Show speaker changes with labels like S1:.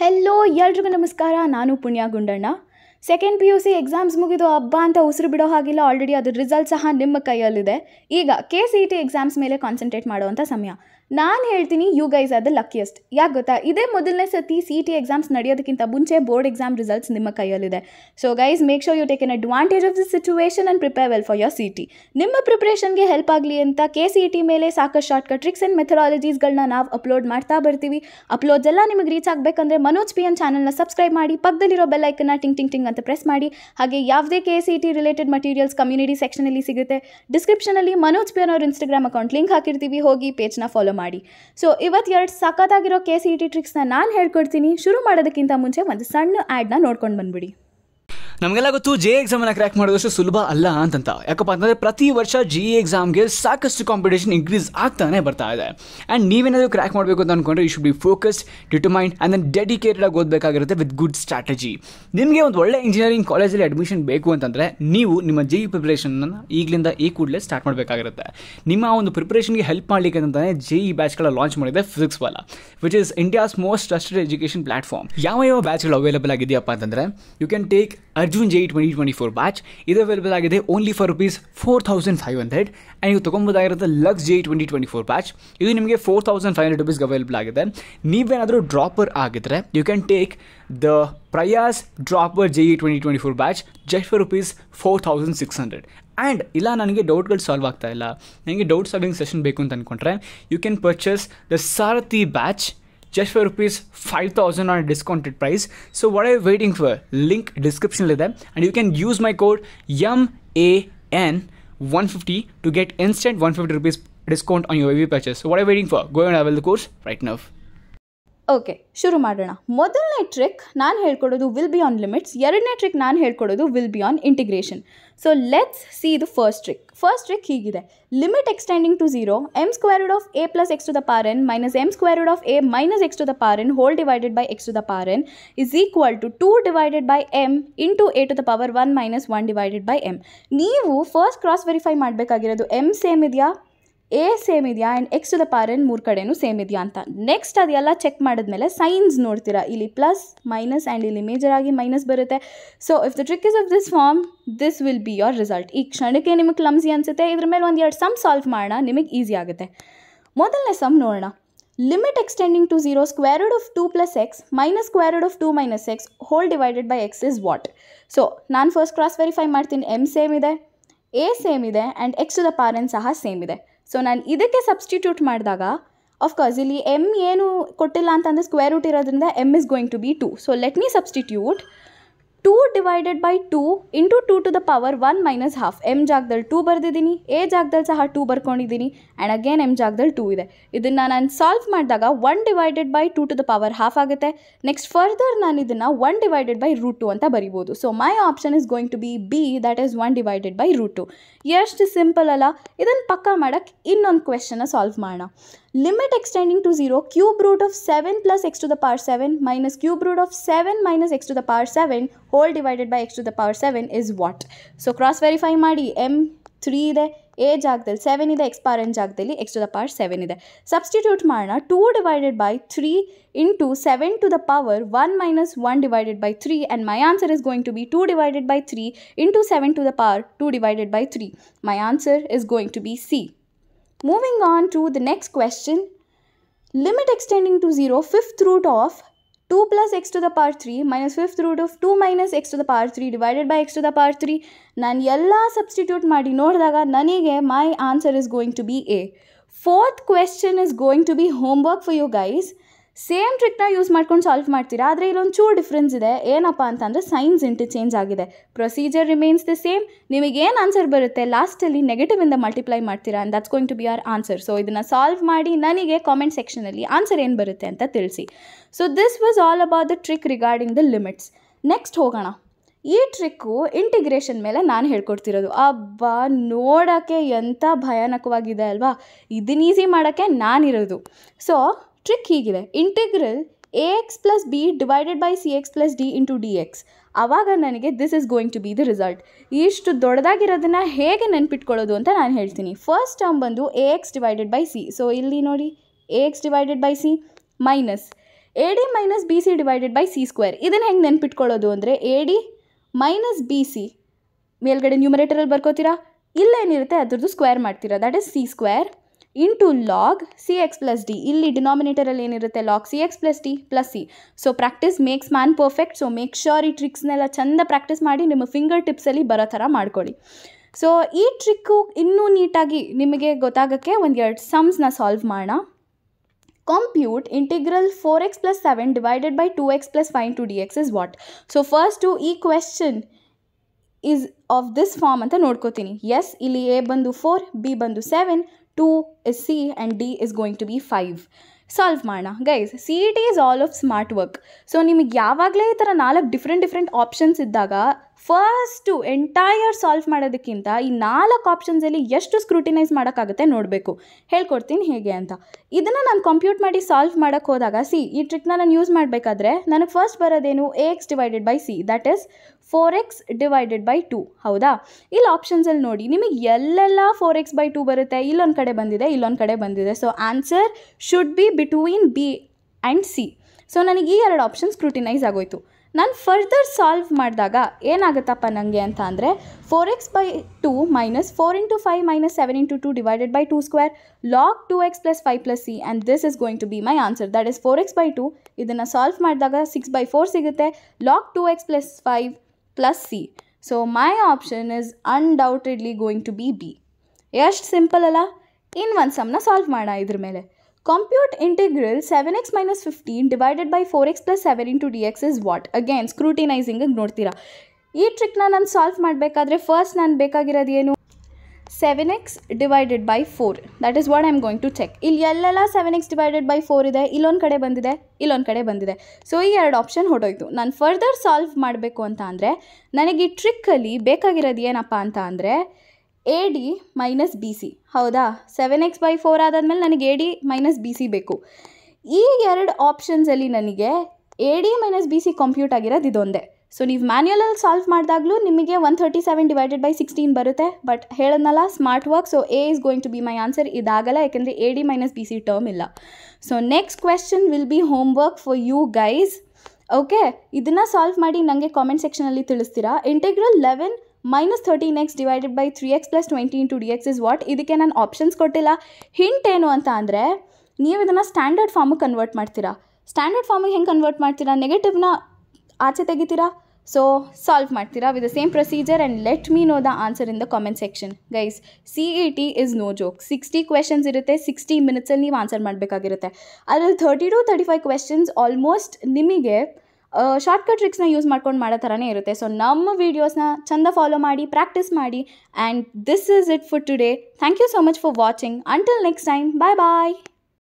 S1: Hello ಎಲ್ರಿಗೂ ನಮಸ್ಕಾರ. ನಾನು Punya Gundanna. Second P U C exams ಮುಗಿದು ಹಬ್ಬ ಅಂತ ಉಸಿರು ಬಿಡೋ ಹಾಗಿಲ್ಲ ಆಲ್ರೆಡಿ ಅದ್ರ ರಿಸಲ್ಟ್ ಸಹ ನಿಮ್ಮ ಕೈಯಲ್ಲಿದೆ. ಈಗ K C E T exams ಮೇಲೆ ಕಾನ್ಸಂಟ್ರೇಟ್ ಮಾಡುವಂಥ ಸಮಯ. ನಾನು ಹೇಳ್ತೀನಿ you guys are the luckiest ಯಾಕೆ ಗೊತ್ತಾ? ಇದೇ ಮೊದಲನೇ ಸತಿ ಸಿ ಟಿ ಎಕ್ಸಾಮ್ಸ್ ನಡೆಯೋದಕ್ಕಿಂತ ಮುಂಚೆ ಬೋರ್ಡ್ ಎಕ್ಸಾಮ್ ರಿಸಲ್ಟ್ಸ್ ನಿಮ್ಮ ಕೈಯಲ್ಲಿದೆ. So guys make sure you take an advantage of this situation and prepare well for your C T ನಿಮ್ಮ ಪ್ರಿಪ್ರೇಷನ್ಗೆ ಹೆಲ್ಪ್ ಆಗಲಿ ಅಂತ ಕೆ ಸಿ ಟಿ ಮೇಲೆ ಸಾಕಷ್ಟು ಶಾರ್ಟ್ಕಟ್ ಟ್ರಿಕ್ಸ್ ಆ್ಯಂಡ್ ಮೆಥಡಾಲಜೀಸ್ಗಳನ್ನ ನಾವು ಅಪ್ಲೋಡ್ ಮಾಡ್ತಾ ಬರ್ತೀವಿ. ಅಪ್ಲೋಡ್ಸ್ ಎಲ್ಲ ನಿಮಗೆ ರೀಚ್ ಆಗಬೇಕಂದ್ರೆ ಮನೋಜ್ ಪಿ ಎನ್ ಚಾನಲ್ನ ಸಬ್ಸ್ಕ್ರೈಬ್ ಮಾಡಿ ಪಕ್ಕದಲ್ಲಿರೋ ಬೆಲ್ ಐಕನ್ನ ಟಿಂಗ್ ಟಿಂಗ್ ಟಿಂಗ್ ಅಂತ ಪ್ರೆಸ್ ಮಾಡಿ. ಹಾಗೆ ಯಾವುದೇ K C T related materials community ಸೆಕ್ಷನಲ್ಲಿ ಸಿಗುತ್ತೆ ಡಿಸ್ಕ್ರಿಪ್ಷನಲ್ಲಿ ಮನೋಜ್ ಪಿ ಎನ್ ಅವ್ರ ಇನ್ಸ್ಟಾಗ್ರಾಮ್ ಅಕೌಂಟ್ ಲಿಂಕ್ ಹಾಕಿರ್ತೀವಿ. ಹೋಗಿ ಪೇಜ್ನ ಫಾಲೋ ಮಾಡಿ. ಸೊ ಇವತ್ತು ಎರಡು ಸಖತ್ತಾಗಿರೋ ಕೆ ಸಿ ಇ ಟಿ ಟ್ರಿಕ್ಸ್ನ ನಾನು ಹೇಳ್ಕೊಡ್ತೀನಿ. ಶುರು ಮಾಡೋದಕ್ಕಿಂತ ಮುಂಚೆ ಒಂದು ಸಣ್ಣ ಆ್ಯಡ್ನ ನೋಡ್ಕೊಂಡು ಬಂದ್ಬಿಡಿ.
S2: ನಮಗೆಲ್ಲ ಗೊತ್ತು ಜೆ ಎಕ್ಸಾಮನ್ನು ಕ್ರ್ಯಾಕ್ ಮಾಡೋದಷ್ಟು ಸುಲಭ ಅಲ್ಲ ಅಂತಂತ. ಯಾಕಪ್ಪ ಅಂತಂದರೆ ಪ್ರತಿ ವರ್ಷ ಜಿ ಎಕ್ಸಾಮ್ಗೆ ಸಾಕಷ್ಟು ಕಾಂಪಿಟೇಷನ್ ಇನ್ಕ್ರೀಸ್ ಆಗ್ತಾನೆ ಬರ್ತಾ ಇದೆ. ಆ್ಯಂಡ್ ನೀವೇನಾದರೂ ಕ್ರ್ಯಾಕ್ ಮಾಡಬೇಕು ಅಂತ ಅಂದ್ಕೊಂಡ್ರೆ you should be focused determined and then dedicated ಆಗಿ ಓದಬೇಕಾಗಿರುತ್ತೆ ವಿತ್ ಗುಡ್ ಸ್ಟ್ರಾಟಜಿ ನಿಮಗೆ ಒಂದು ಒಳ್ಳೆ ಇಂಜಿನಿಯರಿಂಗ್ ಕಾಲೇಜಲ್ಲಿ ಅಡ್ಮಿಷನ್ ಬೇಕು ಅಂತಂದರೆ ನೀವು ನಿಮ್ಮ ಜಿ ಇ ಪ್ರಿಪ್ರೇಷನನ್ನು ಈಗಲಿಂದ ಈ ಕೂಡಲೇ ಸ್ಟಾರ್ಟ್ ಮಾಡಬೇಕಾಗಿರುತ್ತೆ. ನಿಮ್ಮ ಒಂದು ಪ್ರಿಪ್ರೇಷನ್ಗೆ ಹೆಲ್ಪ್ ಮಾಡಲಿಕ್ಕೆ ಅಂತಲೇ ಜೆ ಇ ಬ್ಯಾಚ್ಗಳ ಲಾಂಚ್ ಮಾಡಿದೆ Physics Wallah which is India's most trusted education platform ಯಾವ ಯಾವ ಬ್ಯಾಚ್ಗಳು ಅವೈಲೇಬಲ್ ಆಗಿದೆಯಪ್ಪ ಅಂತಂದರೆ you can take Arjun J twenty twenty four batch ಇದು ಅವೈಲೇಬಲ್ ಆಗಿದೆ only for rupees four thousand five hundred and ನೀವು ತೊಗೊಬೋದಾಗಿರೋದು Lakshya J twenty twenty four batch ಇದು ನಿಮಗೆ ಫೋರ್ ತೌಸಂಡ್ ಫೈವ್ ಹಂಡ್ರೆಡ್ ರುಪೀಸ್ಗೆ ಅವೈಲೇಬಲ್ ಆಗಿದೆ. ನೀವೇನಾದರೂ ಡ್ರಾಪರ್ ಆಗಿದ್ರೆ you can take the Prayas dropper J E twenty twenty four batch just for rupees four thousand six hundred and ಇಲ್ಲ, ನನಗೆ ಡೌಟ್ಗಳು solve ಆಗ್ತಾ ಇಲ್ಲ. ನನಗೆ ಡೌಟ್ ಸಾಲ್ವಿಂಗ್ ಸೆಷನ್ ಬೇಕು ಅಂತ ಅಂದ್ಕೊಂಡ್ರೆ you can purchase the Saarthi batch just for rupees 5000 on a discounted price. So what are you waiting for? Link description ಇದೆ and you can use my code MAN 150 to get instant 150 rupees discount on your AV purchase. So what are you waiting for? Go and avail the course right now
S1: okay ಶುರು ಮಾಡೋಣ. ಮೊದಲನೇ trick ನಾನು ಹೇಳ್ಕೊಡೋದು will be on limits ಎರಡನೇ trick ನಾನು ಹೇಳ್ಕೊಡೋದು will be on integration so let's see the first trick first trick ಹೀಗಿದೆ. Limit extending to zero M squared of A plus X to the power N minus M squared of A minus X to the power N whole divided by X to the power N is equal to two divided by M into A to the power one minus one divided by M ನೀವು first cross verify ಮಾಡಬೇಕಾಗಿರೋದು M same ಇದೆಯಾ? A same ಇದೆಯಾ and X to the power N ಮೂರು ಕಡೆಯೂ same ಇದೆಯಾ ಅಂತ next ಅದೆಲ್ಲ check ಮಾಡಿದ್ಮೇಲೆ ಸೈನ್ಸ್ ನೋಡ್ತೀರಾ? ಇಲ್ಲಿ ಪ್ಲಸ್ ಮೈನಸ್ ಆ್ಯಂಡ್ ಇಲ್ಲಿ ಮೇಜರ್ ಆಗಿ ಮೈನಸ್ ಬರುತ್ತೆ. So if the trick is of this form this will be your result ಈ ಕ್ಷಣಕ್ಕೆ ನಿಮಗೆ ಕ್ಲಮ್ಸಿ ಅನಿಸುತ್ತೆ, ಇದ್ರ ಮೇಲೆ ಒಂದು ಎರಡು ಸಮ್ ಸಾಲ್ವ್ ಮಾಡೋಣ, ನಿಮಗೆ ಈಸಿ ಆಗುತ್ತೆ. ಮೊದಲನೇ ಸಮ್ ನೋಡೋಣ. Limit extending to zero square root of two plus X minus square root of two minus X whole divided by X is what so ನಾನು ಫಸ್ಟ್ ಕ್ರಾಸ್ ವೆರಿಫೈ ಮಾಡ್ತೀನಿ. M same ಇದೆ A same ಇದೆ and X to the power N ಸಹ same ಇದೆ. So ನಾನು ಇದಕ್ಕೆ substitute ಮಾಡಿದಾಗ of course ಇಲ್ಲಿ ಎಂ ಏನು ಕೊಟ್ಟಿಲ್ಲ ಅಂತಂದರೆ ಸ್ಕ್ವೇರ್ ರೂಟ್ ಇರೋದ್ರಿಂದ M is going to be two so let me substitute two divided by two into two to the power one minus half. M ಜಾಗದಲ್ಲಿ ಟೂ ಬರೆದಿದ್ದೀನಿ, ಎ ಜಾಗದಲ್ಲಿ ಸಹ ಟೂ ಬರ್ಕೊಂಡಿದ್ದೀನಿ ಆ್ಯಂಡ್ ಅಗೇನ್ ಎಂ ಜಾಗದಲ್ಲಿ two ಇದೆ. ಇದನ್ನು ನಾನು ಸಾಲ್ವ್ ಮಾಡಿದಾಗ one divided by two to the power half ಆಗುತ್ತೆ. ನೆಕ್ಸ್ಟ್ ಫರ್ದರ್ ನಾನು ಇದನ್ನು one divided by root two ಅಂತ ಬರಿಬೋದು. So my option is going to be B that is one divided by root two ಎಷ್ಟು simple ಅಲ್ಲ? ಇದನ್ನು ಪಕ್ಕ ಮಾಡೋಕ್ಕೆ ಇನ್ನೊಂದು ಕ್ವೆಶನ್ನ ಸಾಲ್ವ್ ಮಾಡೋಣ. Limit extending to zero cube root of seven plus X to the power seven minus cube root of seven minus X to the power seven whole divided by X to the power seven is what so cross verify ಮಾಡಿ M three ಇದೆ A ಜಾಗದಲ್ಲಿ seven ಇದೆ X ಪಾರ್ N ಜಾಗದಲ್ಲಿ X to the power seven ಇದೆ. Substitute ಮಾಡೋಣ two divided by three into seven to the power one minus one divided by three and my answer is going to be two divided by three into seven to the power two divided by three my answer is going to be C moving on to the next question limit extending to 0 fifth root of 2 plus x to the power 3 minus fifth root of 2 minus x to the power 3 divided by x to the power 3 ನಾನು ಎಲ್ಲ substitute ಮಾಡಿ ನೋಡಿದಾಗ ನನಗೆ my answer is going to be a fourth question is going to be homework for you guys Same ಟ್ರಿಕ್ನ use ಮಾಡ್ಕೊಂಡು solve ಮಾಡ್ತೀರಾ? ಆದರೆ ಇಲ್ಲೊಂದು ಚೂರು ಡಿಫ್ರೆನ್ಸ್ ಇದೆ. ಏನಪ್ಪ ಅಂತಂದರೆ ಸೈನ್ಸ್ ಚೇಂಜ್ ಆಗಿದೆ. ಪ್ರೊಸೀಜರ್ ರಿಮೇನ್ಸ್ ದ ಸೇಮ್ ನಿಮಗೆ ಏನು ಆನ್ಸರ್ ಬರುತ್ತೆ ಲಾಸ್ಟಲ್ಲಿ ನೆಗೆಟಿವಿಂದ ಮಲ್ಟಿಪ್ಲೈ ಮಾಡ್ತೀರಾ? And that's going to be our answer so ಇದನ್ನು ಸಾಲ್ವ್ ಮಾಡಿ ನನಗೆ ಕಾಮೆಂಟ್ ಸೆಕ್ಷನಲ್ಲಿ ಆನ್ಸರ್ ಏನು ಬರುತ್ತೆ ಅಂತ ತಿಳಿಸಿ. So this was all about the trick regarding the limits next ಹೋಗೋಣ. ಈ ಟ್ರಿಕ್ಕು ಇಂಟಿಗ್ರೇಷನ್ ಮೇಲೆ ನಾನು ಹೇಳ್ಕೊಡ್ತಿರೋದು. ಅಬ್ಬಾ, ನೋಡೋಕ್ಕೆ ಎಂಥ ಭಯಾನಕವಾಗಿದೆ ಅಲ್ವಾ? ಇದನ್ನ ಈಸಿ ಮಾಡೋಕ್ಕೆ ನಾನಿರೋದು ಸೊ ಟ್ರಿಕ್ ಹೀಗಿದೆ. Integral A X plus B divided by C X plus D into D X ಆವಾಗ ನನಗೆ this is going to be the result ಇಷ್ಟು ದೊಡ್ಡದಾಗಿರೋದನ್ನು ಹೇಗೆ ನೆನ್ಪಿಟ್ಕೊಳ್ಳೋದು ಅಂತ ನಾನು ಹೇಳ್ತೀನಿ. ಫಸ್ಟ್ ಟರ್ಮ್ ಬಂದು A X divided by C so ಇಲ್ಲಿ ನೋಡಿ A X divided by C minus A D minus B C divided by C square ಇದನ್ನು ಹೆಂಗೆ ನೆನ್ಪಿಟ್ಕೊಳ್ಳೋದು ಅಂದರೆ A D minus B C ಮೇಲ್ಗಡೆ ನ್ಯೂಮರೇಟರಲ್ಲಿ ಬರ್ಕೋತೀರಾ? ಇಲ್ಲೇನಿರುತ್ತೆ, ಅದ್ರದ್ದು ಸ್ಕ್ವೇರ್ ಮಾಡ್ತೀರಾ. That is C square into log C X plus D ಇಲ್ಲಿ ಡಿನಾಮಿನೇಟರಲ್ಲಿ ಏನಿರುತ್ತೆ? Log C X plus D plus C so practice makes man perfect so make sure ಈ ಟ್ರಿಕ್ಸ್ನೆಲ್ಲ ಚೆಂದ ಪ್ರಾಕ್ಟೀಸ್ ಮಾಡಿ ನಿಮ್ಮ ಫಿಂಗರ್ ಟಿಪ್ಸಲ್ಲಿ ಬರೋ ಥರ ಮಾಡ್ಕೊಳ್ಳಿ. ಸೊ ಈ ಟ್ರಿಕ್ಕು ಇನ್ನೂ ನೀಟಾಗಿ ನಿಮಗೆ ಗೊತ್ತಾಗೋಕ್ಕೆ ಒಂದು ಎರಡು ಸಮ್ಸ್ನ ಸಾಲ್ವ್ ಮಾಡೋಣ. Compute integral four X plus seven divided by two X plus five to D X is what so first ಈ question is of this form ಅಂತ ನೋಡ್ಕೋತೀನಿ. ಎಸ್ ಇಲ್ಲಿ ಎ ಬಂದು ಫೋರ್ ಬಿ ಬಂದು seven two is C and D is going to be five solve ಮಾಡೋಣ guys C E T is all of smart work so ನಿಮಗೆ ಯಾವಾಗಲೇ ಈ ಥರ ನಾಲ್ಕು ಡಿಫ್ರೆಂಟ್ ಡಿಫ್ರೆಂಟ್ ಆಪ್ಷನ್ಸ್ ಇದ್ದಾಗ ಫಸ್ಟು ಎಂಟೈರ್ ಸಾಲ್ವ್ ಮಾಡೋದಕ್ಕಿಂತ ಈ ನಾಲ್ಕು ಆಪ್ಷನ್ಸಲ್ಲಿ ಎಷ್ಟು ಸ್ಕ್ರೂಟಿನೈಸ್ ಮಾಡೋಕ್ಕಾಗುತ್ತೆ ನೋಡಬೇಕು. ಹೇಳ್ಕೊಡ್ತೀನಿ ಹೇಗೆ ಅಂತ. ಇದನ್ನು ನಾನು ಕಂಪ್ಯೂಟ್ ಮಾಡಿ ಸಾಲ್ವ್ ಮಾಡೋಕ್ಕೆ ಹೋದಾಗ ಸಿ ಈ ಟ್ರಿಕ್ನ ನಾನು ಯೂಸ್ ಮಾಡಬೇಕಾದ್ರೆ ನನಗೆ first ಬರೋದೇನು A X divided by C that is four X divided by two ಹೌದಾ? ಇಲ್ಲಿ ಆಪ್ಷನ್ಸಲ್ಲಿ ನೋಡಿ, ನಿಮಗೆ ಎಲ್ಲೆಲ್ಲ ಫೋರ್ ಎಕ್ಸ್ ಬೈ ಟು ಬರುತ್ತೆ? ಇಲ್ಲೊಂದು ಕಡೆ ಬಂದಿದೆ, ಇಲ್ಲೊಂದು ಕಡೆ ಬಂದಿದೆ. So answer should be between B and C so ನನಗೆ ಈ ಎರಡು ಆಪ್ಷನ್ ಸ್ಕ್ರೂಟಿನೈಸ್ ಆಗೋಯ್ತು. ನಾನು ಫರ್ದರ್ ಸಾಲ್ವ್ ಮಾಡಿದಾಗ ಏನಾಗುತ್ತಪ್ಪ ನನಗೆ ಅಂತ ಅಂದರೆ four X by two minus four into five minus seven into two divided by two square log two X plus five plus C and this is going to be my answer that is four X by two ಇದನ್ನು solve ಮಾಡಿದಾಗ six by four ಸಿಗುತ್ತೆ. Log two X plus five plus C so my option is undoubtedly going to be B ಎಷ್ಟು simple ಅಲ್ಲ? ಇನ್ ಒಂದು ಸಮ್ನ solve ಮಾಡೋಣ ಇದ್ರ ಮೇಲೆ. Compute integral seven X minus fifteen divided by four X plus seven is what again ಸ್ಕ್ರೂಟಿನೈಸಿಂಗಿಗೆ ನೋಡ್ತೀರಾ? ಈ ಟ್ರಿಕ್ನ ನಾನು solve ಮಾಡಬೇಕಾದ್ರೆ ಫಸ್ಟ್ ನಾನು ಬೇಕಾಗಿರೋದು ಏನು? Seven X divided by four that is what I am going to check ಇಲ್ಲಿ ಎಲ್ಲೆಲ್ಲ seven X divided by four ಇದೆ? ಇಲ್ಲೊಂದು ಕಡೆ ಬಂದಿದೆ, ಇಲ್ಲೊಂದು ಕಡೆ ಬಂದಿದೆ. ಸೊ ಈ ಎರಡು ಆಪ್ಷನ್ ಹೊಡೋಯ್ತು. ನಾನು ಫರ್ದರ್ ಸಾಲ್ವ್ ಮಾಡಬೇಕು ಅಂತ ಅಂದರೆ, ನನಗೆ ಈ ಟ್ರಿಕ್ಕಲ್ಲಿ ಬೇಕಾಗಿರೋದು ಏನಪ್ಪ ಅಂತ ಅಂದರೆ A D minus B C ಹೌದಾ? ಸೆವೆನ್ ಎಕ್ಸ್ ಬೈ ಫೋರ್ ಆದಾದಮೇಲೆ ನನಗೆ A D minus B C ಬೇಕು. ಈ ಎರಡು ಆಪ್ಷನ್ಸಲ್ಲಿ ನನಗೆ A D minus B C compute ಆಗಿರೋದು ಇದೊಂದೇ. ಸೊ ನೀವು ಮ್ಯಾನ್ಯಲಲ್ಲಿ ಸಾಲ್ವ್ ಮಾಡಿದಾಗಲೂ ನಿಮಗೆ one thirty seven divided by sixteen ಬರುತ್ತೆ. But ಹೇಳೋದ್ನಲ್ಲ smart work so A is going to be my answer ಇದಾಗಲ್ಲ, ಯಾಕೆಂದರೆ A D minus B C term ಇಲ್ಲ. So next question will be home work for you guys okay ಇದನ್ನು solve ಮಾಡಿ ನನಗೆ comment ಸೆಕ್ಷನಲ್ಲಿ ತಿಳಿಸ್ತೀರಾ? Integral eleven minus thirteen X divided by three X plus twenty into D X is what ಇದಕ್ಕೆ ನಾನು options ಕೊಟ್ಟಿಲ್ಲ. Hint ಏನು ಅಂತ ಅಂದರೆ, ನೀವು ಇದನ್ನು ಸ್ಟ್ಯಾಂಡರ್ಡ್ ಫಾರ್ಮಿಗೆ ಕನ್ವರ್ಟ್ ಮಾಡ್ತೀರಾ. ಸ್ಟ್ಯಾಂಡರ್ಡ್ ಫಾರ್ಮಿಗೆ ಹೆಂಗೆ ಕನ್ವರ್ಟ್ ಮಾಡ್ತೀರಾ? ನೆಗೆಟಿವ್ನ ಆಚೆ ತೆಗಿತೀರಾ? ಸೊ ಸಾಲ್ವ್ ಮಾಡ್ತೀರಾ with the same procedure and let me know the answer in the comment section guys C E T is no joke sixty questions ಇರುತ್ತೆ ಸಿಕ್ಸ್ಟಿ ಮಿನಿಟ್ಸಲ್ಲಿ ನೀವು ಆನ್ಸರ್ ಮಾಡಬೇಕಾಗಿರುತ್ತೆ. ಅದರಲ್ಲಿ thirty to thirty five questions almost ನಿಮಗೆ shortcut ಟ್ರಿಕ್ಸ್ನ use ಮಾಡ್ಕೊಂಡು ಮಾಡೋ ಥರನೇ ಇರುತ್ತೆ. ಸೊ ನಮ್ಮ ವೀಡಿಯೋಸ್ನ ಚಂದ ಫಾಲೋ ಮಾಡಿ ಪ್ರಾಕ್ಟೀಸ್ ಮಾಡಿ and this is it for today thank you so much for watching until next time bye bye